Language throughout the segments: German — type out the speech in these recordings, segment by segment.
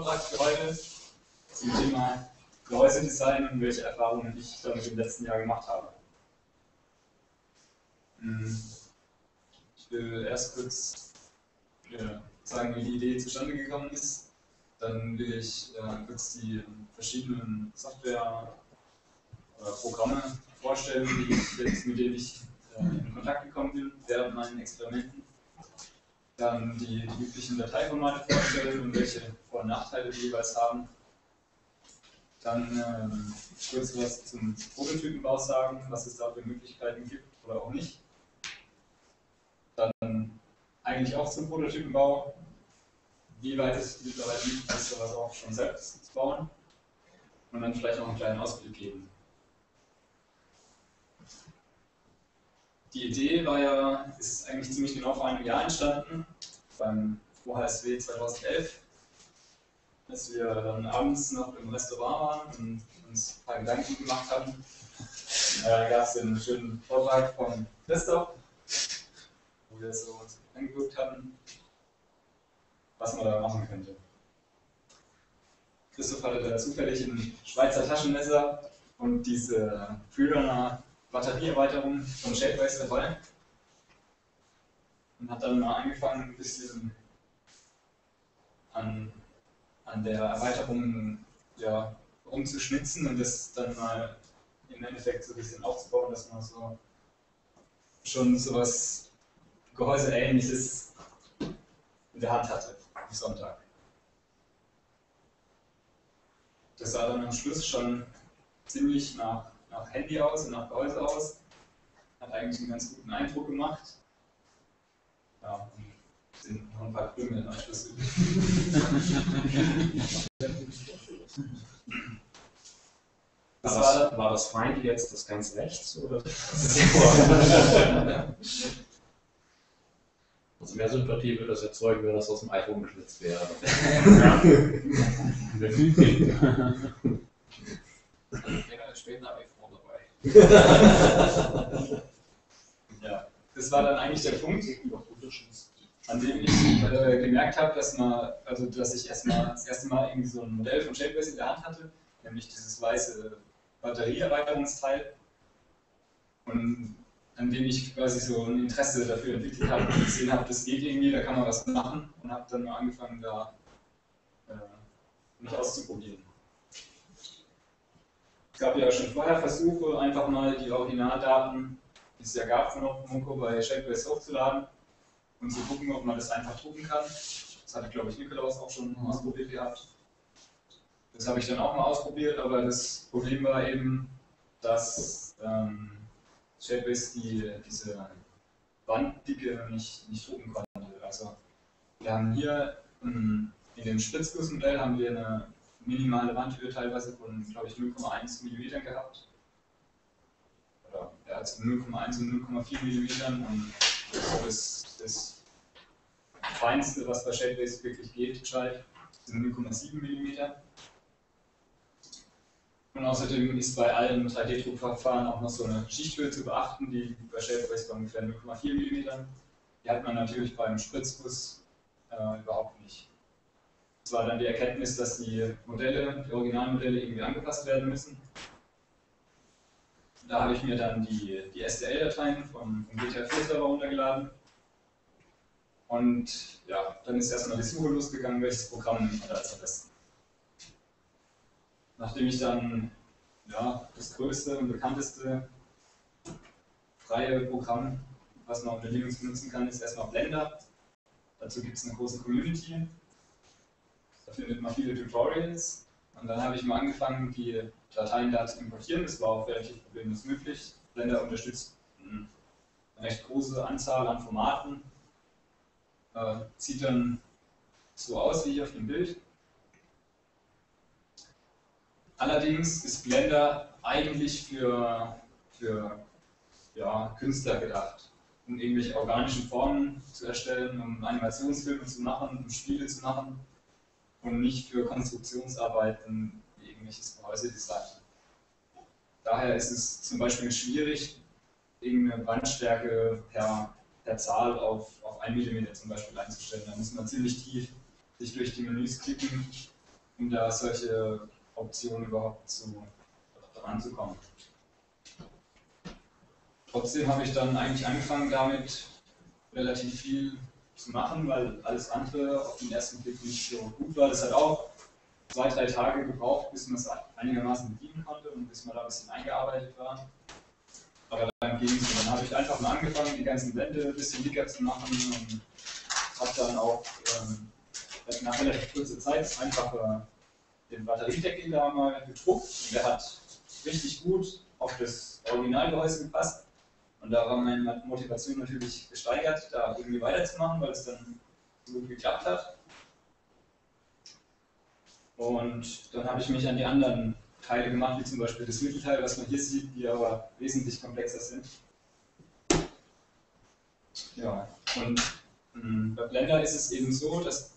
Vortrag für heute zum Thema Gehäusedesign und welche Erfahrungen ich damit im letzten Jahr gemacht habe. Hm. Ich will erst kurz sagen, wie die Idee zustande gekommen ist. Dann will ich äh, kurz die verschiedenen Software oder Programme vorstellen, die ich jetzt, mit denen ich äh, in Kontakt gekommen bin während meinen Experimenten. Dann die, die üblichen Dateiformate vorstellen und welche Vor- und Nachteile die jeweils haben. Dann ähm, kurz was zum Prototypenbau sagen, was es da für Möglichkeiten gibt oder auch nicht. Dann eigentlich auch zum Prototypenbau, wie weit es mittlerweile liegt, ist sowas auch schon selbst zu bauen. Und dann vielleicht noch einen kleinen Ausblick geben. Die Idee war ja, ist eigentlich ziemlich genau vor einem Jahr entstanden, beim OHSW 2011, als wir dann abends noch im Restaurant waren und uns ein paar Gedanken gemacht haben. Da gab es einen schönen Vortrag von Christoph, wo wir so angeguckt hatten, was man da machen könnte. Christoph hatte da zufällig ein Schweizer Taschenmesser und diese Fühlerner Batterieerweiterung von Shapeways dabei und hat dann mal angefangen, ein bisschen an, an der Erweiterung ja, rumzuschnitzen und das dann mal im Endeffekt so ein bisschen aufzubauen, dass man so schon so was Gehäuseähnliches in der Hand hatte am Sonntag. Das sah dann am Schluss schon ziemlich nach nach Handy aus und nach Gehäuse aus. Hat eigentlich einen ganz guten Eindruck gemacht. Ja, sind noch ein paar Krümel im Anschluss. Das war, das, war das Feinde jetzt das ganz rechts? Oder? Also mehr Sympathie würde das erzeugen, wenn das aus dem iPhone geschnitzt wäre. ja, später ja, das war dann eigentlich der Punkt, an dem ich äh, gemerkt habe, dass also dass ich erstmal das erste Mal irgendwie so ein Modell von Shapebase in der Hand hatte, nämlich dieses weiße Batterieerweiterungsteil. Und an dem ich quasi so ein Interesse dafür entwickelt habe und gesehen habe, das geht irgendwie, da kann man was machen und habe dann mal angefangen, da äh, mich auszuprobieren gab ja schon vorher Versuche, einfach mal die Originaldaten, die es ja gab von Monco bei Shapebase hochzuladen und zu gucken, ob man das einfach drucken kann. Das hatte, glaube ich, Nikolaus auch schon mhm. ausprobiert gehabt. Das habe ich dann auch mal ausprobiert, aber das Problem war eben, dass ähm, Shapebase die, diese Wanddicke nicht, nicht drucken konnte. Also wir haben hier ähm, in dem Spritzgussmodell haben wir eine minimale Wandhöhe teilweise von, glaube ich, 0,1 mm gehabt. Oder ja, also 0,1 und 0,4 mm und das, das feinste, was bei Shadebase wirklich geht, gescheit, sind 0,7 mm. Und außerdem ist bei allen 3D-Druckverfahren auch noch so eine Schichthöhe zu beachten, die bei Shadebase bei ungefähr 0,4 mm. Die hat man natürlich beim Spritzguss äh, überhaupt nicht. Es war dann die Erkenntnis, dass die Modelle, die Originalmodelle irgendwie angepasst werden müssen. Da habe ich mir dann die, die STL-Dateien vom, vom GTA4-Server runtergeladen. Und ja, dann ist erstmal die Suche losgegangen, welches Programm nimmt man da als am besten. Nachdem ich dann ja, das größte und bekannteste freie Programm, was man unter Linux benutzen kann, ist erstmal Blender. Dazu gibt es eine große Community, da findet man viele Tutorials. Und dann habe ich mal angefangen, die Dateien da zu importieren. Das war auch relativ problemlos möglich. Blender unterstützt eine recht große Anzahl an Formaten. Äh, sieht dann so aus wie hier auf dem Bild. Allerdings ist Blender eigentlich für, für ja, Künstler gedacht, um irgendwelche organischen Formen zu erstellen, um Animationsfilme zu machen, um Spiele zu machen und nicht für Konstruktionsarbeiten wie irgendwelches Gehäusedesign. Daher ist es zum Beispiel schwierig, irgendeine Wandstärke per, per Zahl auf, auf 1 mm zum Beispiel einzustellen. Da muss man ziemlich tief sich durch die Menüs klicken um da solche Optionen überhaupt zu, ranzukommen. Trotzdem habe ich dann eigentlich angefangen damit relativ viel zu machen, weil alles andere auf den ersten Blick nicht so gut war. Das hat auch zwei, drei Tage gebraucht, bis man es einigermaßen bedienen konnte und bis man da ein bisschen eingearbeitet war. Aber dann ging es. Dann habe ich einfach mal angefangen, die ganzen Wände ein bisschen dicker zu machen und habe dann auch ähm, nach relativ kurzer Zeit einfach äh, den Batteriedeckel da mal gedruckt und der hat richtig gut auf das Originalgehäuse gepasst. Und da war meine Motivation natürlich gesteigert, da irgendwie weiterzumachen, weil es dann so gut geklappt hat. Und dann habe ich mich an die anderen Teile gemacht, wie zum Beispiel das Mittelteil, was man hier sieht, die aber wesentlich komplexer sind. Ja, und mh, bei Blender ist es eben so, dass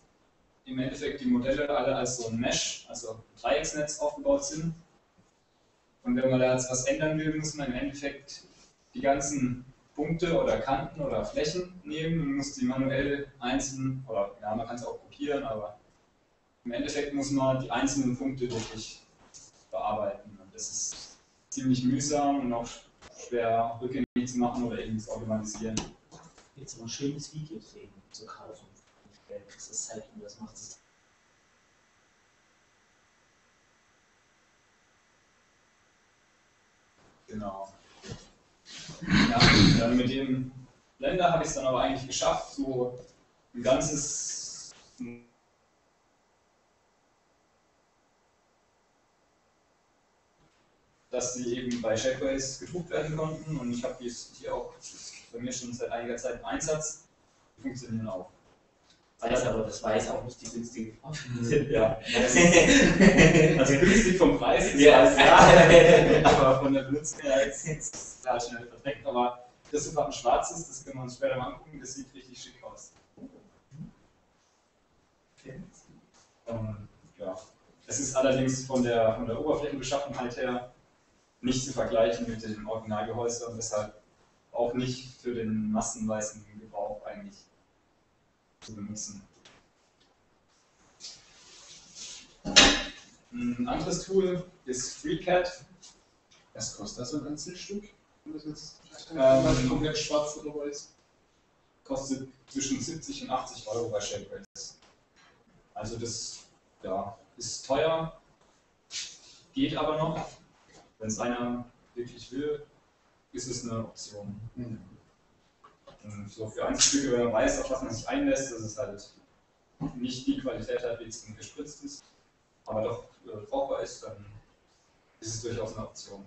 im Endeffekt die Modelle alle als so ein Mesh, also ein Dreiecksnetz aufgebaut sind. Und wenn man da jetzt was ändern will, muss man im Endeffekt die ganzen Punkte oder Kanten oder Flächen nehmen und muss die manuell einzeln, oder ja, man kann es auch kopieren, aber im Endeffekt muss man die einzelnen Punkte wirklich bearbeiten. Und das ist ziemlich mühsam und auch schwer rückgängig zu machen oder irgendwie zu automatisieren. Jetzt aber ein schönes Video sehen zu kaufen. Das ist halt, das macht es Genau. Ja, dann mit dem Blender habe ich es dann aber eigentlich geschafft, so ein ganzes dass sie eben bei Shapeways gedruckt werden konnten und ich habe die hier auch bei mir schon seit einiger Zeit im Einsatz. Die funktionieren auch. Weiß aber, das weiß auch nicht die günstigen sind. Ja. Also günstig vom Preis, Ja. weiß, ja. aber von der Benutzung her ist es total schnell verdreckt. Aber das ist ein schwarzes, das können wir uns später mal angucken, das sieht richtig schick aus. Und, ja. Es ist allerdings von der, von der Oberflächenbeschaffenheit her nicht zu vergleichen mit dem Originalgehäuse und deshalb auch nicht für den massenweisen Gebrauch eigentlich zu benutzen. Ein anderes Tool ist FreeCAD. Was kostet das ein Einzelstück? Wenn das jetzt Ähm, komplett schwarz oder weiß? Kostet zwischen 70 und 80 Euro bei Shapeways. Also das ja, ist teuer, geht aber noch. Wenn es einer wirklich will, ist es eine Option. Mhm. Und so für Einzelstücke, wenn man weiß, auf was man sich einlässt, dass es halt nicht die Qualität hat, wie es gespritzt ist, aber doch äh, brauchbar ist, dann ist es durchaus eine Option.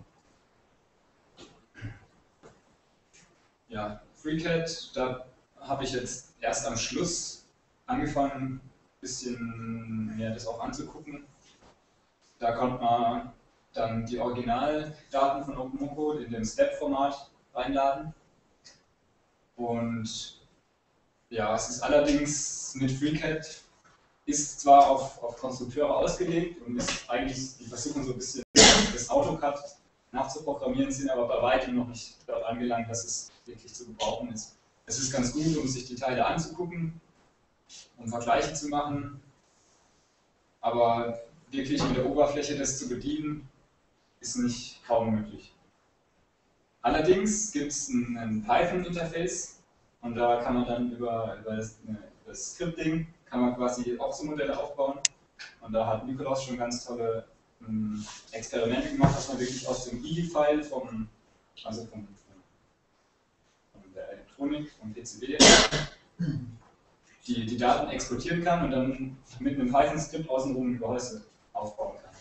Ja, FreeCAD, da habe ich jetzt erst am Schluss angefangen, ein bisschen mehr das auch anzugucken. Da konnte man dann die Originaldaten von OpenMoko in dem Step-Format reinladen. Und ja, es ist allerdings mit FreeCAD ist zwar auf, auf Konstrukteure ausgelegt und ist eigentlich, die versuchen so ein bisschen das AutoCAD nachzuprogrammieren, sind aber bei weitem noch nicht dort angelangt, dass es wirklich zu gebrauchen ist. Es ist ganz gut, um sich die Teile anzugucken, um Vergleiche zu machen, aber wirklich mit der Oberfläche das zu bedienen, ist nicht kaum möglich. Allerdings gibt es ein, Python-Interface und da kann man dann über, über das, ne, das Scripting kann man quasi auch so Modelle aufbauen. Und da hat Nikolaus schon ganz tolle ähm, Experimente gemacht, dass man wirklich aus dem IDI-File vom, also vom, von der Elektronik, vom PCB, die, die Daten exportieren kann und dann mit einem Python-Skript außenrum ein Gehäuse aufbauen kann.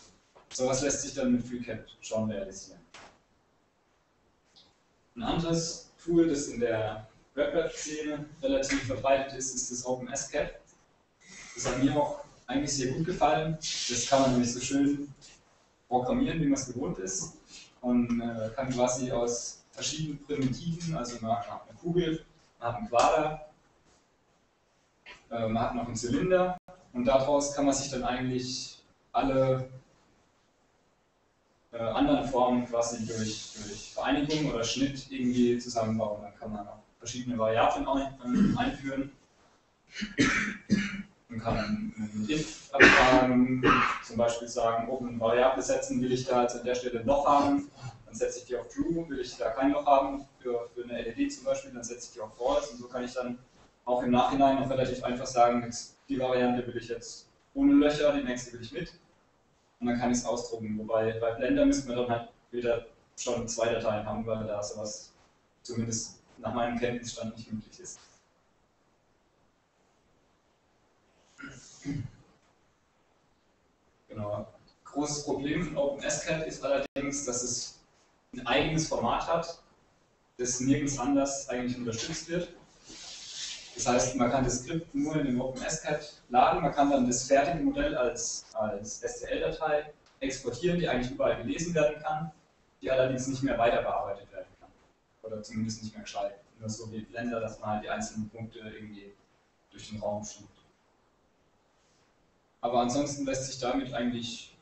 Sowas lässt sich dann mit FreeCAD schon realisieren. Ein anderes Tool, das in der Web-Web-Szene relativ verbreitet ist, ist das OpenSCAD. Das hat mir auch eigentlich sehr gut gefallen. Das kann man nämlich so schön programmieren, wie man es gewohnt ist. Und äh, kann quasi aus verschiedenen Primitiven, also man hat eine Kugel, man hat einen Quader, äh, man hat noch einen Zylinder und daraus kann man sich dann eigentlich alle äh, anderen Formen quasi durch, durch Vereinigung oder Schnitt irgendwie zusammenbauen. Dann kann man auch verschiedene Variablen ähm, einführen und kann if abfragen, zum Beispiel sagen, oben eine Variable setzen, will ich da jetzt an der Stelle ein Loch haben, dann setze ich die auf True, will ich da kein Loch haben, für, für eine LED zum Beispiel, dann setze ich die auf False und so kann ich dann auch im Nachhinein noch relativ einfach sagen, jetzt die Variante will ich jetzt ohne Löcher, die nächste will ich mit und dann kann ich es ausdrucken. Wobei bei Blender müssen wir dann halt wieder schon zwei Dateien haben, weil da sowas zumindest nach meinem Kenntnisstand nicht möglich ist. Genau. Großes Problem von OpenSCAD ist allerdings, dass es ein eigenes Format hat, das nirgends anders eigentlich unterstützt wird. Das heißt, man kann das Skript nur in dem OpenSCAD laden, man kann dann das fertige Modell als, als STL-Datei exportieren, die eigentlich überall gelesen werden kann, die allerdings nicht mehr weiter bearbeitet werden. Oder zumindest nicht mehr geschaltet. Nur so wie Blender, dass man halt die einzelnen Punkte irgendwie durch den Raum schiebt. Aber ansonsten lässt sich damit eigentlich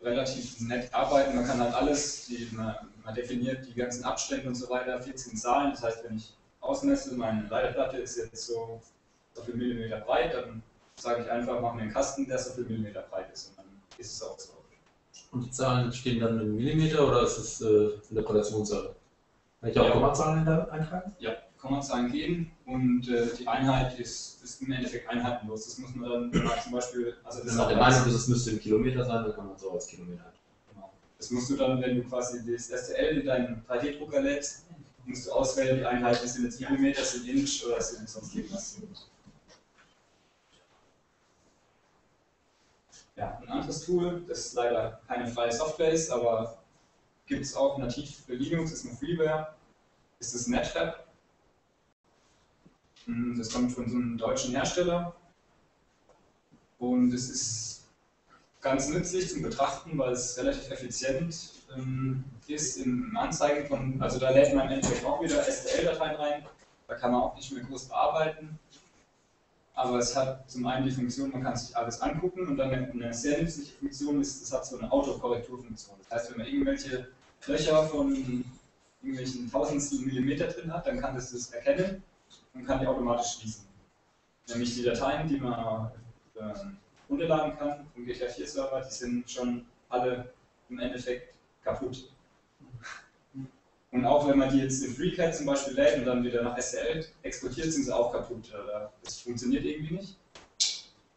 relativ nett arbeiten. Man kann halt alles, die, man, man, definiert die ganzen Abstände und so weiter, 14 Zahlen. Das heißt, wenn ich ausmesse, meine Leiterplatte ist jetzt so, so viel Millimeter breit, dann sage ich einfach, mach mir einen Kasten, der so viel Millimeter breit ist. Und dann ist es auch so. Und die Zahlen stehen dann in Millimeter oder ist es äh, eine Kollationszahl? Kann ich auch ja. Kommazahlen eintragen? Ja, Kommazahlen gehen und äh, die Einheit ist, ist im Endeffekt einheitenlos. Das muss man dann zum Beispiel. Also das ist der Meinung, dass es müsste ein Kilometer sein, dann kann man so als Kilometer. Genau. Das musst du dann, wenn du quasi das STL in deinen 3D-Drucker lädst, musst du auswählen, die Einheiten sind jetzt Millimeter, sind Inch oder sind sonst irgendwas. Ja, ein anderes Tool, das leider keine freie Software ist, aber gibt es auch nativ für Linux, ist eine Freeware, ist das NetFab. Hm, das kommt von so einem deutschen Hersteller und es ist ganz nützlich zum Betrachten, weil es relativ effizient ähm, ist im Anzeigen von, also da lädt man im Endeffekt auch wieder STL-Dateien rein, da kann man auch nicht mehr groß bearbeiten. Aber es hat zum einen die Funktion, man kann sich alles angucken und dann eine sehr nützliche Funktion ist, es hat so eine Autokorrekturfunktion. Das heißt, wenn man irgendwelche Löcher von irgendwelchen Tausendstel Millimeter drin hat, dann kann das das erkennen und kann die automatisch schließen. Nämlich die Dateien, die man ähm, runterladen kann vom GTA4-Server, die sind schon alle im Endeffekt kaputt. Und auch wenn man die jetzt in FreeCAD zum Beispiel lädt und dann wieder nach STL exportiert, sind sie auch kaputt. Das funktioniert irgendwie nicht.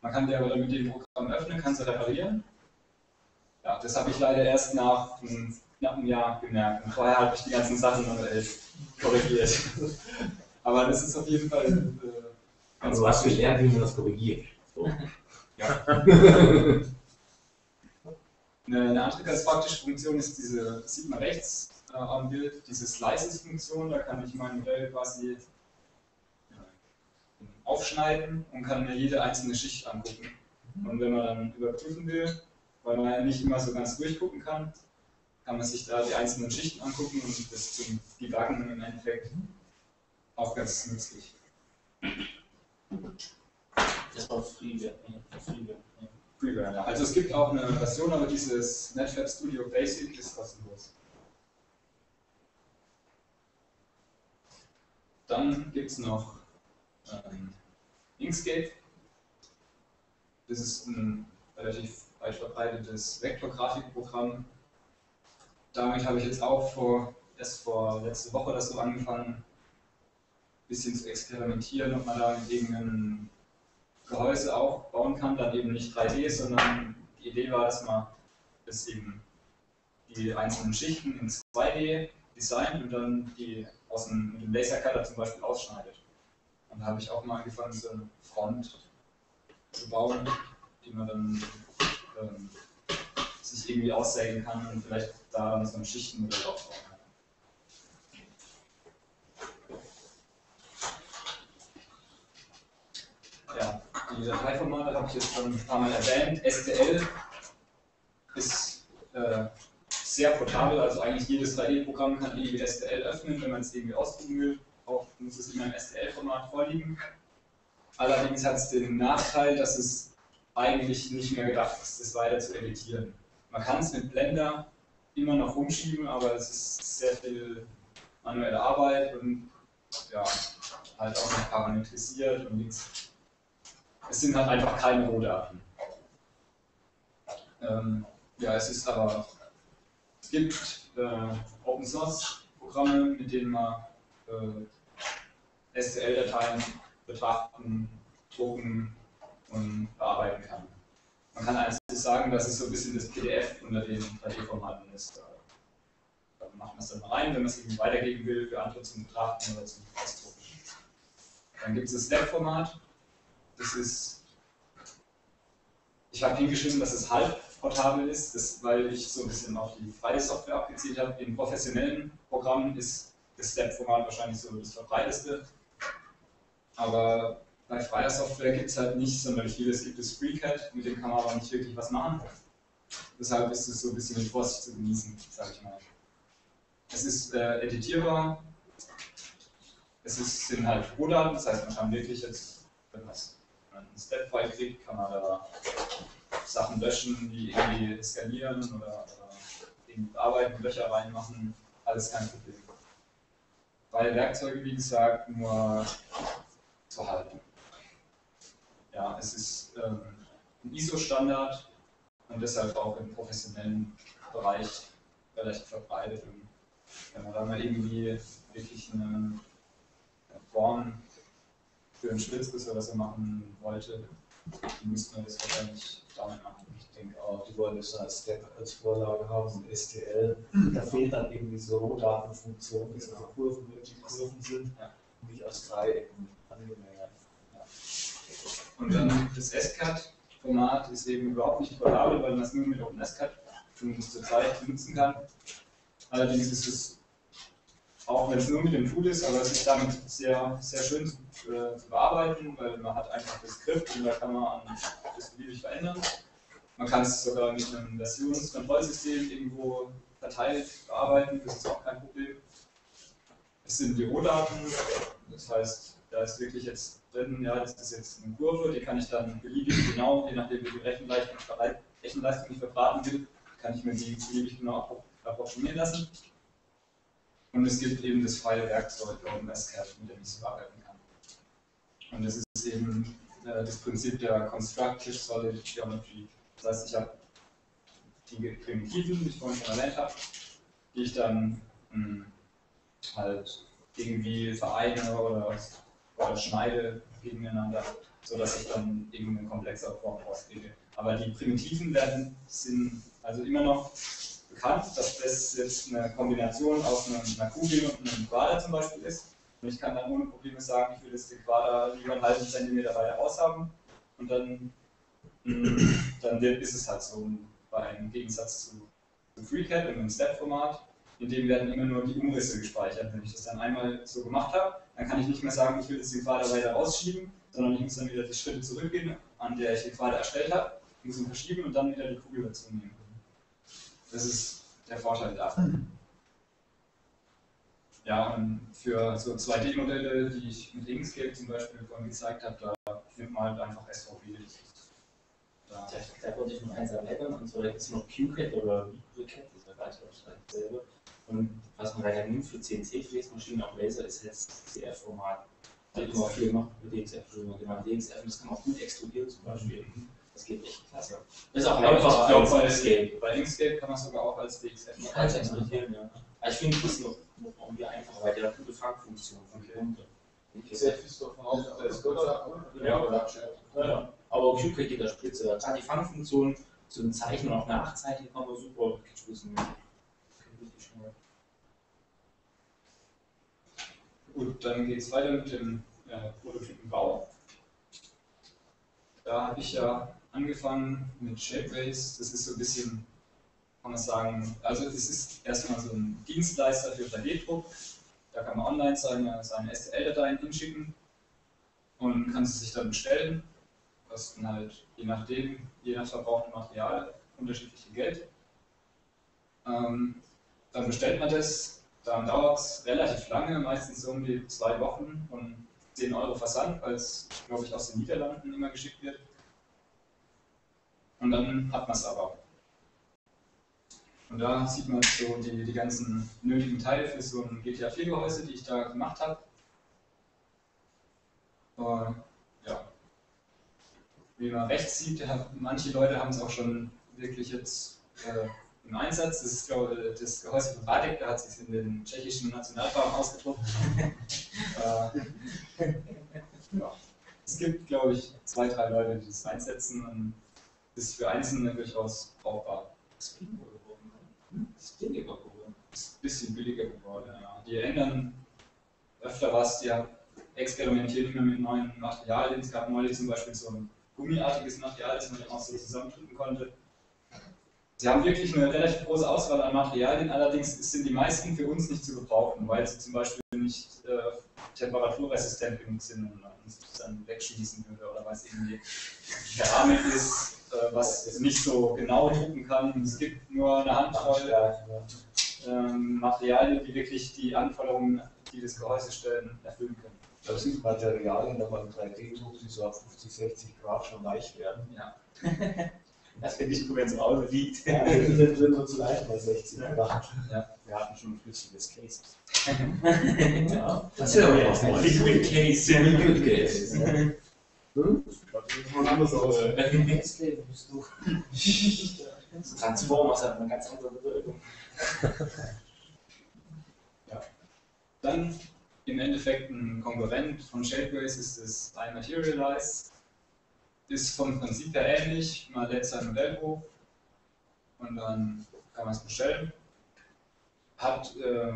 Man kann die aber dann mit dem Programm öffnen, kann sie reparieren. Ja, das habe ich leider erst nach einem knappen Jahr gemerkt. Und vorher habe ich die ganzen Sachen manuell korrigiert. Aber das ist auf jeden Fall. Äh, also, hast du gelernt, wie man das korrigiert. So. Ja. eine, andere ganz praktische Funktion ist diese, das sieht man rechts äh, am Bild, diese Slices-Funktion. Da kann ich mein Modell quasi aufschneiden und kann mir jede einzelne Schicht angucken. Und wenn man dann überprüfen will, weil man ja nicht immer so ganz durchgucken kann, kann man sich da die einzelnen Schichten angucken und das zum Debuggen im Endeffekt auch ganz nützlich. Das war Freeware. Freeware. Freeware, ja. Also es gibt auch eine Version, aber dieses NetFab Studio Basic ist kostenlos. Dann gibt es noch ähm, Inkscape. Das ist ein relativ weit verbreitetes Vektorgrafikprogramm, damit habe ich jetzt auch vor, erst vor letzte Woche das so angefangen, ein bisschen zu experimentieren, ob man da mit irgendeinem Gehäuse auch bauen kann, dann eben nicht 3D, sondern die Idee war, dass man das eben die einzelnen Schichten in 2D designt und dann die aus dem, mit dem Lasercutter zum Beispiel ausschneidet. Und da habe ich auch mal angefangen, so eine Front zu bauen, die man dann ähm, sich irgendwie aussägen kann und vielleicht da so ein Schichtenmodell aufbauen kann. Ja, die Dateiformate habe ich jetzt schon ein paar Mal erwähnt. STL ist äh, sehr portabel, also eigentlich jedes 3D-Programm kann irgendwie STL öffnen, wenn man es irgendwie ausdrucken will. Auch muss es immer im STL-Format vorliegen. Allerdings hat es den Nachteil, dass es eigentlich nicht mehr gedacht ist, das weiter zu editieren. Man kann es mit Blender immer noch rumschieben, aber es ist sehr viel manuelle Arbeit und ja, halt auch noch parametrisiert und nichts. Es sind halt einfach keine Rohdaten. Ähm, ja, es ist aber, es gibt äh, Open Source Programme, mit denen man äh, STL-Dateien betrachten, drucken und bearbeiten kann. Man kann eigentlich sagen, dass es so ein bisschen das PDF unter den 3D-Formaten ist. Da, macht man es dann mal rein, wenn man es irgendwie weitergeben will für andere zum Betrachten oder zum Ausdrucken. Dann gibt es das Lab-Format. Das ist, ich habe hingeschrieben, dass es halb portabel ist, das, weil ich so ein bisschen auf die freie Software abgezielt habe. In professionellen Programmen ist das Step-Format wahrscheinlich so das verbreiteste. Aber bei freier Software gibt es halt nicht sonderlich viel. Es gibt das FreeCAD, mit dem kann man aber nicht wirklich was machen. Deshalb ist es so ein bisschen mit Vorsicht zu genießen, sage ich mal. Es ist äh, editierbar. Es ist, sind halt Rohdaten, das heißt, man kann wirklich jetzt, wenn man einen Step-File kriegt, kann man da Sachen löschen, die irgendwie skalieren oder, oder irgendwie bearbeiten, Löcher reinmachen, alles kein Problem. Weil Werkzeuge, wie gesagt, nur zu halten. Es ist ähm, ein ISO-Standard und deshalb auch im professionellen Bereich relativ verbreitet. Und wenn man da mal irgendwie wirklich eine, Form für einen Schlitzbiss oder so machen wollte, dann müsste man das wahrscheinlich damit machen. Ich denke auch, die wollen das als Step als Vorlage haben, so ein STL. Da fehlt dann irgendwie so Rohdatenfunktion, dass also Kurven wirklich Kurven sind Ja. und nicht aus Dreiecken angemerkt. Und dann das SCAD-Format ist eben überhaupt nicht portabel, weil man es nur mit OpenSCAD zumindest zurzeit benutzen kann. Allerdings ist es, auch wenn es nur mit dem Tool ist, aber es ist damit sehr, sehr schön zu, äh, zu bearbeiten, weil man hat einfach das Skript und da kann man an- das beliebig verändern. Man kann es sogar mit einem Versionskontrollsystem irgendwo verteilt bearbeiten, das ist auch kein Problem. Es sind die Rohdaten, das heißt, da ist wirklich jetzt drin, ja, das ist jetzt eine Kurve, die kann ich dann beliebig genau, je nachdem wie viel Rechenleistung Rechenleistung ich verbraten will, kann ich mir die beliebig genau appro- approximieren lassen. Und es gibt eben das freie Werkzeug OpenSCAD, mit dem ich es bearbeiten kann. Und das ist eben äh, das Prinzip der Constructive Solid Geometry. Das heißt, ich habe die Primitiven, die ich vorhin schon erwähnt habe, die ich dann mh, halt irgendwie vereine oder, oder schneide gegeneinander, sodass ich dann irgendeine komplexere Form rauskriege. Aber die Primitiven werden, sind also immer noch bekannt, dass das jetzt eine Kombination aus einer, einer Kugel und einem Quader zum Beispiel ist. Und ich kann dann ohne Probleme sagen, ich will jetzt den Quader lieber einen halben Zentimeter weiter raus haben. Und dann, mh, dann ist es halt so bei im Gegensatz zu, zu FreeCAD und im Step-Format. In dem werden immer nur die Umrisse gespeichert. Wenn ich das dann einmal so gemacht habe, dann kann ich nicht mehr sagen, ich will jetzt den Quader weiter rausschieben, sondern ich muss dann wieder die Schritte zurückgehen, an der ich den Quader erstellt habe, muss ihn verschieben und dann wieder die Kugel dazu nehmen. Das ist der Vorteil davon. Ja, und für so 2D-Modelle, die ich mit Inkscape zum Beispiel vorhin gezeigt habe, da nimmt man halt einfach SVG. Da, wollte ich noch eins erwähnen, und zwar gibt es noch QCAD oder VibraCAD, das war weiter wahrscheinlich selber. Und was man da ja nimmt für CNC-Fräsmaschinen, auch Laser, ist jetzt CF-Format. Da kann man auch viel machen mit DXF, genau, DXF, und das kann man auch gut extrudieren zum Beispiel. Das geht echt klasse. Das ist auch einfach als bei, Inkscape. bei Inkscape kann man es sogar auch als DXF kann es exportieren, ja. Aber ich finde, das ist noch, irgendwie einfacher, weil der hat gute Fangfunktion von Okay. Selbst ist doch auch das? Ja? Ja. Aber QK geht der Spitze. Gerade die Fangfunktion zum Zeichnen und auch Nachzeichnen kann man super gestoßen. Richtig schnell. Gut, dann geht es weiter mit dem äh, Prototypenbau. Da habe ich ja angefangen mit Shapeways. Das ist so ein bisschen, kann man sagen, also es ist erstmal so ein Dienstleister für 3D-Druck. Da kann man online seine, seine STL-Dateien hinschicken und kann sie sich dann bestellen. Kosten halt je nachdem, je nach verbrauchtem Material unterschiedliche Geld. Ähm, dann bestellt man das, dann dauert es relativ lange, meistens um die zwei Wochen und 10 Euro Versand, weil es, glaube ich, aus den Niederlanden immer geschickt wird. Und dann hat man es aber. Und da sieht man so die, die ganzen nötigen Teile für so ein GTA 4 Gehäuse, die ich da gemacht habe. Ja. Wie man rechts sieht, manche Leute haben es auch schon wirklich jetzt äh, im Einsatz. Das ist, glaube ich, das Gehäuse von Radek, der hat sich in den tschechischen Nationalfarben ausgedruckt. äh, ja. Es gibt, glaube ich, zwei, drei Leute, die das einsetzen und das ist für Einzelne durchaus brauchbar. Das ist billiger geworden. Das ist billiger geworden. ist ein bisschen billiger geworden. Ja. Die ändern öfter was, die experimentieren immer mit neuen Materialien. Es gab neulich zum Beispiel so ein gummiartiges Material, das man dann auch so zusammendrücken konnte. Sie haben wirklich eine relativ große Auswahl an Materialien, allerdings sind die meisten für uns nicht zu gebrauchen, weil sie zum Beispiel nicht äh, temperaturresistent genug sind und sich dann wegschießen würde oder weil es irgendwie Keramik ist, äh, was nicht so genau drucken kann. Es gibt nur eine Handvoll ähm, Materialien, die wirklich die Anforderungen, die das Gehäuse stellen, erfüllen können. Das sind Materialien, da man 3D-Druck, die so auf 50, 60 Grad schon weich werden. Ja. Das finde ich gut, wenn es im Auto liegt. Ja, wird nur zu leicht bei 60 Grad. Wir hatten schon ein flüssiges Case. Ja. Das ist ja auch mal. Liquid Case. Liquid Case. Hm? Das sieht mal anders aus. Hexleben bist du. Transformers hat eine ganz andere Bedeutung. Dann im Endeffekt ein Konkurrent von Shapeways ist das iMaterialize. Ist vom Prinzip her ähnlich. Man lädt sein Modell hoch und dann kann man es bestellen. Hat, äh,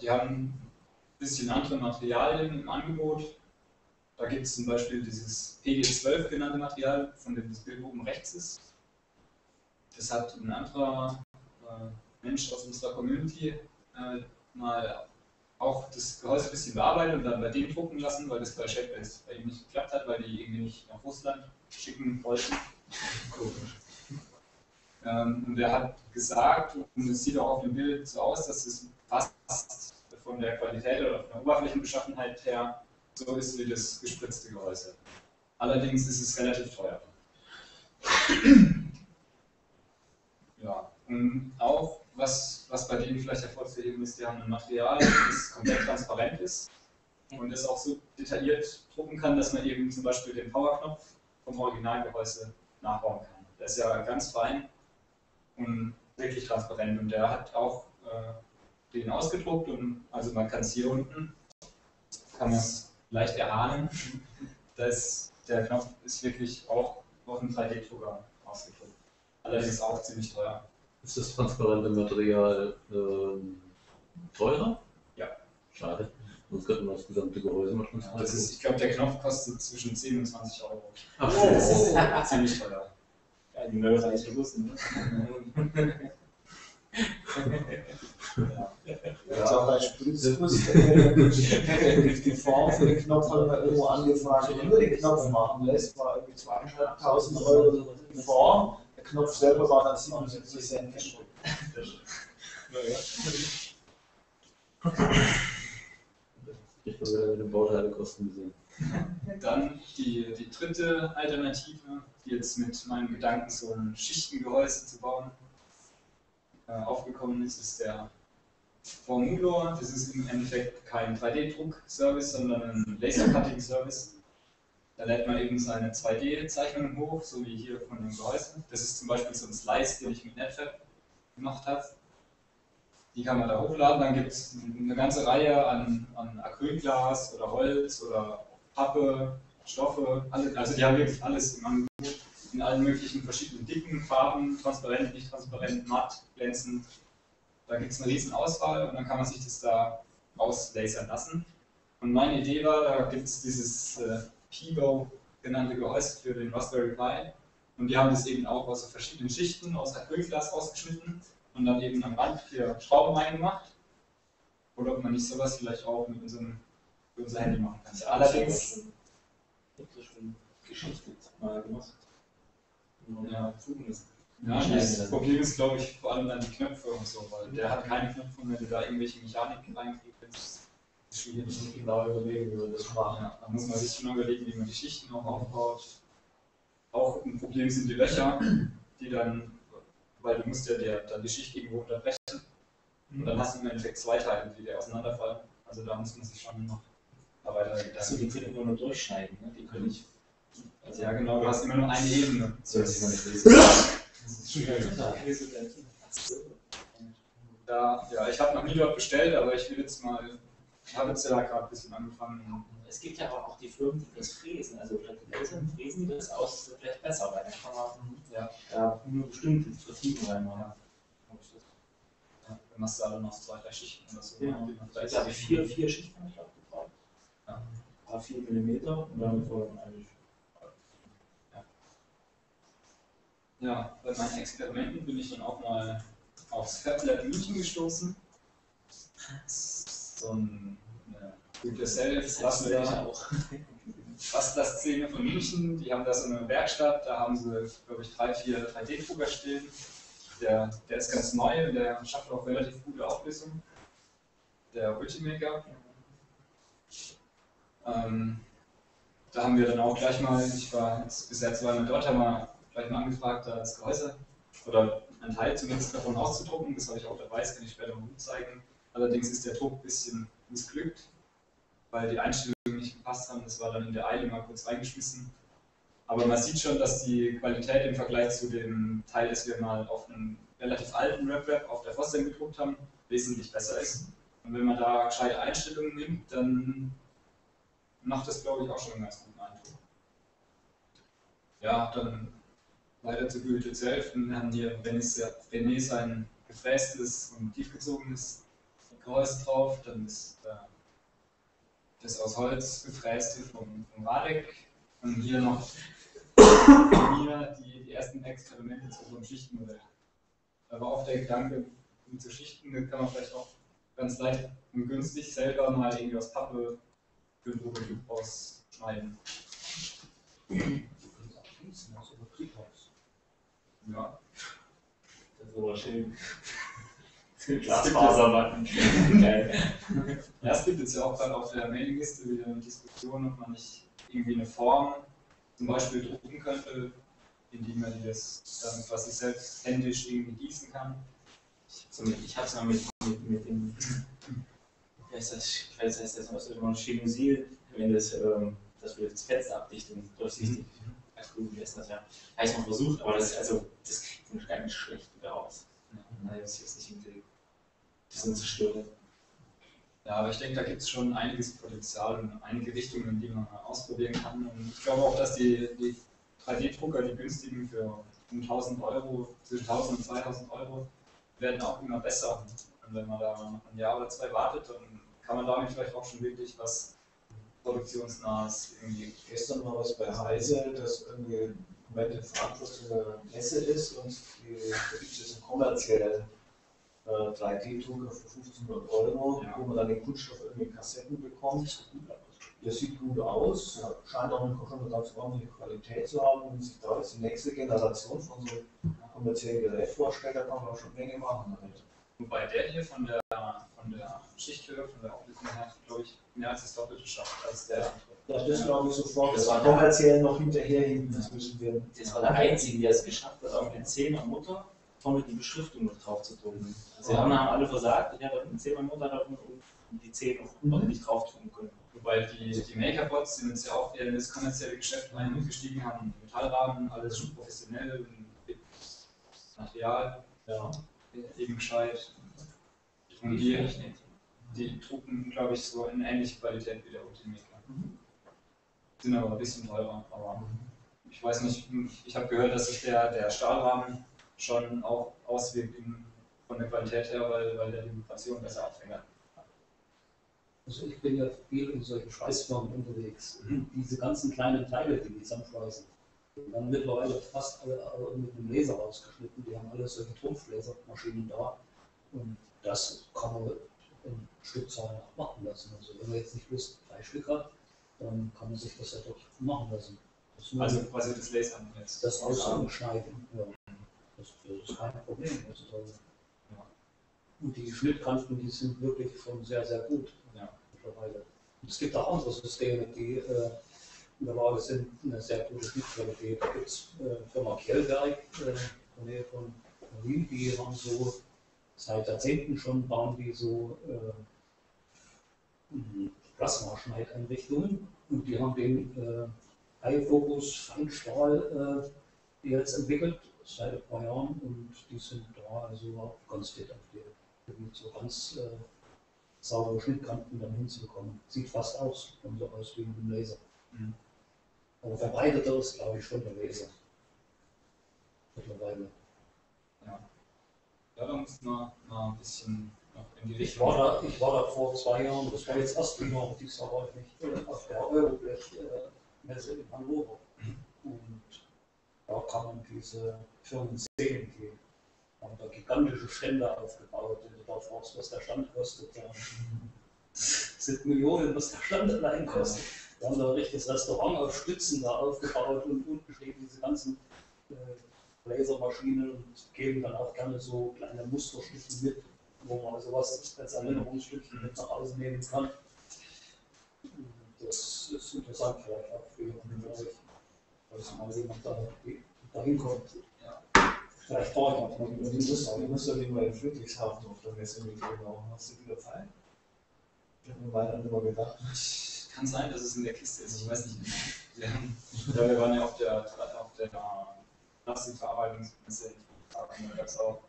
die haben ein bisschen andere Materialien im Angebot. Da gibt es zum Beispiel dieses PG12 genannte Material, von dem das Bild oben rechts ist. Das hat ein anderer äh, Mensch aus unserer Community äh, mal auch das Gehäuse ein bisschen bearbeitet und dann bei dem drucken lassen, weil das bei Shapeways bei ihm nicht geklappt hat, weil die irgendwie nicht nach Russland schicken wollten. Ähm, und er hat gesagt, und es sieht auch auf dem Bild so aus, dass es fast von der Qualität oder von der Oberflächenbeschaffenheit her so ist wie das gespritzte Gehäuse. Allerdings ist es relativ teuer. Ja, und auch was, was bei denen vielleicht hervorzuheben ist, die haben ein Material, das komplett transparent ist und das auch so detailliert drucken kann, dass man eben zum Beispiel den Powerknopf vom Originalgehäuse nachbauen kann. Der ist ja ganz fein und wirklich transparent und der hat auch äh, den ausgedruckt und also man kann es hier unten, kann man leicht erahnen, dass der Knopf ist wirklich auch auf einem 3D-Drucker ausgedruckt. Allerdings auch ziemlich teuer. Ist das transparente Material ähm, teurer? Ja. Schade. Sonst könnte man das gesamte Gehäuse mal Ja, transparent das ist, ich glaube, der Knopf kostet zwischen 10 und 20 Euro. Ach, Das ist ziemlich teuer. Ja, die Mörder ist gewusst, ne? Ja. Ja, auch bei Spritzguss, die Form für den Knopf hat man irgendwo angefragt, wenn man den Knopf machen lässt, war irgendwie zweieinhalbtausend Euro die Form. Knopf selber war dann 77 Cent geschrieben. Ich habe wieder mit den Bauteilekosten gesehen. Dann die, die dritte Alternative, die jetzt mit meinem Gedanken, so ein Schichtengehäuse zu bauen, äh, aufgekommen ist, ist der Formulo. Das ist im Endeffekt kein 3D-Druck-Service, sondern ein Laser-Cutting-Service. Da lädt man eben seine 2D-Zeichnungen hoch, so wie hier von dem Gehäuse. Das ist zum Beispiel so ein Slice, den ich mit Netfab gemacht habe. Die kann man da hochladen. Dann gibt es eine ganze Reihe an, an Acrylglas oder Holz oder Pappe, Stoffe. Alle, also die haben wirklich alles im Angebot. In allen möglichen verschiedenen Dicken, Farben, transparent, nicht transparent, matt, glänzend. Da gibt es eine riesen Auswahl und dann kann man sich das da auslasern lassen. Und meine Idee war, da gibt es dieses äh, Pigo genannte Gehäuse für den Raspberry Pi. Und die haben das eben auch aus verschiedenen Schichten, aus Acrylglas ausgeschnitten und dann eben am Rand hier Schrauben reingemacht. Oder ob man nicht sowas vielleicht auch mit unserem, für unser Handy machen kann. Allerdings, Ich hab das schon geschichtet mal gemacht. Ja. Ist. ja, das Problem ist, glaube ich, vor allem dann die Knöpfe und so, weil der hat keine Knöpfe und wenn du da irgendwelche Mechaniken reinkriegst, es Ich muss genau überlegen, wie das machen. Ja, da muss man sich schon überlegen, wie man die Schichten auch aufbaut. Auch ein Problem sind die Löcher, die dann, weil du musst ja der, dann die Schicht irgendwo unterbrechen und dann hast du im Endeffekt zwei Teile, die dir auseinanderfallen. Also da muss man sich schon noch da weiter Achso, die können immer nur durchschneiden, ne? Die können nicht. Also ja genau, du hast immer nur eine Ebene. So, dass ich mal nicht lesen. Das ist schwierig. Da, ja, ich habe noch nie dort bestellt, aber ich will jetzt mal, ich habe jetzt ja gerade ein bisschen angefangen. Es gibt ja aber auch die Firmen, die das fräsen. Also vielleicht die Eltern fräsen die das aus, das vielleicht besser, weil dann kann man Ja, da nur bestimmte Vertiefungen reinmachen. ja. Ja, dann machst du alle noch zwei, drei Schichten oder so. Ja. man Jetzt habe ich vier, vier Schichten ich glaub, gebraucht. Ja. A 4 mm und damit war dann eigentlich. Ja, bei meinen Experimenten bin ich dann auch mal aufs FabLab München gestoßen. So ein Do-it-yourself, Das will ich Plasma, auch. Pasta-Szene von München. Die haben da so eine Werkstatt, da haben sie, glaube ich, drei, vier 3D-Drucker stehen. Der, der ist ganz neu, der schafft auch relativ gute Auflösung. Der Ultimaker. Ähm, da haben wir dann auch gleich mal, ich war bisher zweimal dort, haben wir gleich mal angefragt, da das Gehäuse oder ein Teil zumindest davon auszudrucken. Das habe ich auch dabei, das kann ich später mal zeigen. Allerdings ist der Druck ein bisschen missglückt, weil die Einstellungen nicht gepasst haben. Das war dann in der Eile mal kurz reingeschmissen. Aber man sieht schon, dass die Qualität im Vergleich zu dem Teil, das wir mal auf einem relativ alten RepRap auf der Fosdem gedruckt haben, wesentlich besser ist. Und wenn man da gescheite Einstellungen nimmt, dann macht das, glaube ich, auch schon einen ganz guten Eindruck. Ja, dann weiter zu Build Itself. Wir haben hier René sein gefrästes und tiefgezogenes Gehäuse drauf. Dann ist da das aus Holz gefräste vom, vom Radek. Und hier noch mir die, die ersten Experimente zu so einem Schichtenmodell. Da war auch der Gedanke, um zu schichten, kann man vielleicht auch ganz leicht und günstig selber mal irgendwie aus Pappe für ein Prototyp ausschneiden. Ja. Das ist aber schön. Glasfasermann. Geil. Ja, es gibt jetzt ja auch gerade auf der Mailingliste wieder eine Diskussion, ob man nicht irgendwie eine Form zum Beispiel drucken könnte, indem man das dann quasi selbst händisch irgendwie gießen kann. Ich hab's mal mit, mit, mit dem, wie heißt das, ich weiß, heißt das, was ist das, Chenosil, wenn das, ähm, das wird das Fenster abdichten, durchsichtig. Gut, wie ist das, ja. Habe ich mal versucht, aber das, also, das kriegt man gar nicht schlecht wieder raus. Nein, das ist nicht hinkriegen. Die sind zerstört. Ja, aber ich denke, da gibt es schon einiges Potenzial und einige Richtungen, die man ausprobieren kann. Und ich glaube auch, dass die, die 3D-Drucker, die günstigen für um 1000 Euro, zwischen 1000 und 2000 Euro, werden auch immer besser. Und wenn man da ein Jahr oder zwei wartet, dann kann man damit vielleicht auch schon wirklich was Produktionsnahes irgendwie. Gestern war was bei Heise, das irgendwie komplett in Frankfurt so eine Messe ist und die, da gibt es einen kommerziellen äh, 3D-Drucker für 1500 Euro, Ja. wo man dann den Kunststoff irgendwie in Kassetten bekommt. Der sieht gut aus, scheint auch eine, schon eine ganz ordentliche Qualität zu haben. Und wenn sich da jetzt die nächste Generation von so einem kommerziellen Gerät vorstellt, dann kann man auch schon eine Menge machen damit. Wobei der hier von der, von der Schichthöhe, von der Auflösung her, glaube ich, mehr als das Doppelte schafft als der. Ja, das glaube ich sofort. Das war kommerziell noch hinterherhinken, das müssen wir. Das war der Einzige, der es geschafft hat, auf den 10er Mutter vorne die Beschriftung noch drauf zu drucken. Also die anderen haben alle versagt, ich habe auf den 10er Mutter da unten die 10 noch nicht drauf drucken können. Wobei die, die Makerbots sind jetzt ja auch eher in das kommerzielle Geschäft eingestiegen, haben Metallrahmen, alles schon professionell, mit Material, Ja. eben gescheit. Und die, die drucken, glaube ich, so in ähnliche Qualität wie der Ultimaker. Sind aber ein bisschen teurer, aber ich weiß nicht, ich habe gehört, dass sich der, der Stahlrahmen schon auch auswirkt von der Qualität her, weil, weil der die Vibration besser abfängt. Also ich bin ja viel in solchen Schweißfirmen unterwegs. Diese ganzen kleinen Teile, die die zusammenschweißen, die werden mittlerweile fast alle, mit einem Laser ausgeschnitten. Die haben alle solche Trumpflasermaschinen da. Und das kann man in Stückzahlen auch machen lassen. Also wenn man jetzt nicht bloß drei Stück hat, dann kann man sich das ja doch machen lassen. Das Also quasi das Lasern jetzt. das Ausschneiden. Ja. Das, das ist kein Problem. Also, Ja. Und die Schnittkanten, die sind wirklich schon sehr, sehr gut Ja. es gibt auch andere Systeme, die äh, in der Lage sind, eine sehr gute Schnittqualität. Da gibt es äh, Firma Kellwerk äh, in der Nähe von Berlin, die haben so seit Jahrzehnten schon bauen die so äh, Plasmaschneideinrichtungen und die haben den äh, High-Focus Feinstahl äh, jetzt entwickelt seit ein paar Jahren und die sind da also überhaupt ganz fit auf die, mit so ganz äh, saubere Schnittkanten dann hinzubekommen. Sieht fast aus, kommt so aus wie mit dem Laser. Mhm. Aber verbreiteter ist, glaube ich, schon der Laser. Mittlerweile. Ja, da muss man mal ein bisschen Ich Richtung. war, da, ich war da vor zwei Jahren, das war jetzt erst wieder, war ich nicht, auf der Euroblech-Messe in Hannover. Und da kann man diese Firmen sehen, die haben da gigantische Stände aufgebaut. Wenn du da fragst, was der Stand kostet, da sind Millionen, was der Stand allein kostet. Wir haben da ein richtiges Restaurant auf Stützen da aufgebaut und unten stehen diese ganzen äh, Lasermaschinen und geben dann auch gerne so kleine Musterstücke mit, wo man sowas als Erinnerungsstückchen mit nach Hause nehmen kann. Das ist interessant vielleicht auch für euch, falls mal jemand da, da hinkommt. Vielleicht fahre ich auch mal über die Liste. du musst ja mal in Friedrichshafen auf der Messe mitgehen. auch. Hast du wieder Zeit? Ich habe mir weiter mal gedacht. Kann sein, dass es in der Kiste ist, ich weiß nicht. Wir, haben, ja, wir waren ja auf der, auf der Plastikverarbeitungsmesse, da gab es auch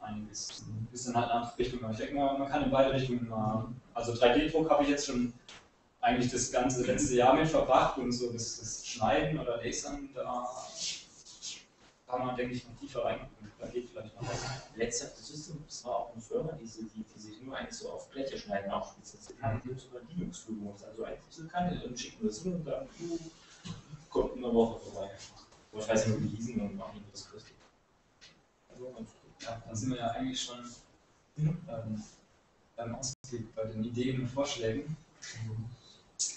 einiges. Ein bisschen halt in andere Richtungen. Aber Ich denke mal, man kann in beide Richtungen mal. Also 3D-Druck habe ich jetzt schon eigentlich das ganze letzte Jahr mit verbracht und so das, das Schneiden oder Lasern, da kann man, denke ich, noch tiefer rein. Da geht vielleicht noch was. Letzter System, das war auch eine Firma, die, die, die sich nur eigentlich so auf Bleche schneiden auch spezialisiert haben. Die haben sogar Linux-Führung. Also eigentlich so keine und schicken das hin und dann kommt in einer Woche vorbei. Aber ich weiß nicht, wie die hießen und nicht, was das kostet. Also. Ja, da sind wir ja eigentlich schon ähm, beim Ausblick bei den Ideen und Vorschlägen.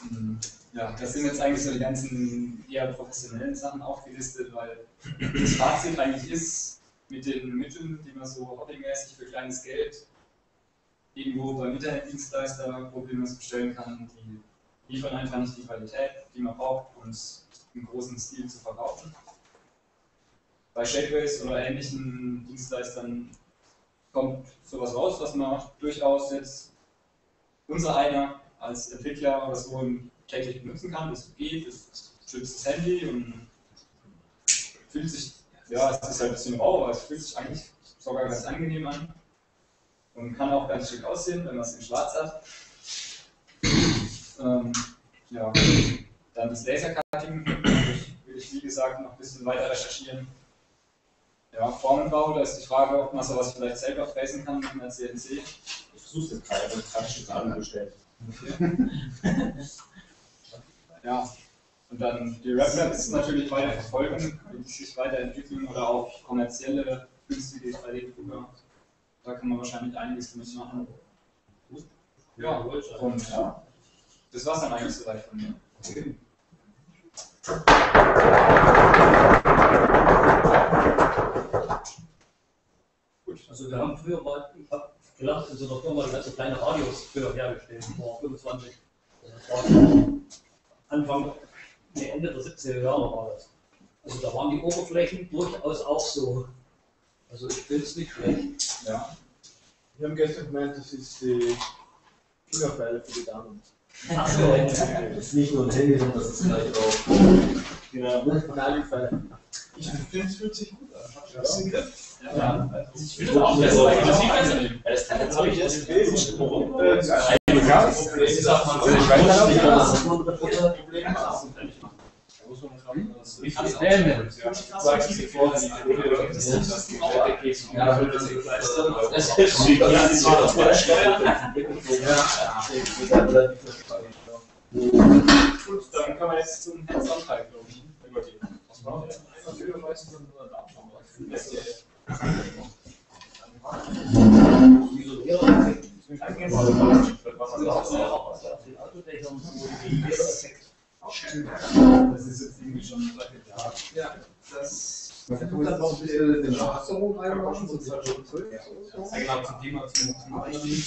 Ähm, Ja, das sind jetzt eigentlich so die ganzen eher professionellen Sachen aufgelistet, weil das Fazit eigentlich ist, mit den Mitteln, die man so hobbymäßig für kleines Geld irgendwo beim Internetdienstleister problemlos bestellen kann, die liefern einfach nicht die Qualität, die man braucht, um es im großen Stil zu verkaufen. Bei Shapeways oder ähnlichen Dienstleistern kommt sowas raus, was man durchaus jetzt unser einer als Entwickler oder so täglich benutzen kann. Das geht, das schützt das Handy und fühlt sich, ja, es ist halt ein bisschen rau, aber es fühlt sich eigentlich sogar ganz angenehm an und kann auch ganz schick aussehen, wenn man es in schwarz hat. Ähm, ja, dann das Lasercutting will ich wie gesagt noch ein bisschen weiter recherchieren. Ja, Formenbau, da ist die Frage, ob man sowas vielleicht selber fräsen kann mit einer CNC. Ich versuche es jetzt gerade, ich habe schon angestellt. Ja, und dann die Rap-Labs natürlich weiter verfolgen, sich weiterentwickeln oder auch kommerzielle, günstige 3D-Drucker. Da kann man wahrscheinlich einiges damit machen. Ja, und ja, das war's dann eigentlich soweit von mir. Also wir haben früher mal, ich habe gedacht, in so einer Firma, die hat so kleine Radios früher hergestellt, vor 25. Das war Anfang, nee, Ende der 70er Jahre war das. Also da waren die Oberflächen durchaus auch so. Also ich finde es nicht schlecht. Ja, Wir haben gestern gemeint, das ist die Fingerpfeile für die Damen. Achso, Das ist nicht nur ein Handy, sondern das ist gleich auch. Genau. Ich finde, es fühlt sich gut an. Griff? Ich finde das auch besser, das das kann jetzt ich gelesen. Warum? Äh, Gas. Ich weiß nicht, was Problem ist. Wie viel Dämme? Sagst du vorher? Das ist das die Ja, das ist Das ist schick. Ja, das das Steuern. Gut, dann kommen wir jetzt zum Hands-on-Teil, glaube ich. Über die Wieso wäre Das ist jetzt irgendwie schon ja. Ja, das. Man kann dann noch ein bisschen den Masterung reinmachen, so Ja, genau, zum Thema zum, zum anderen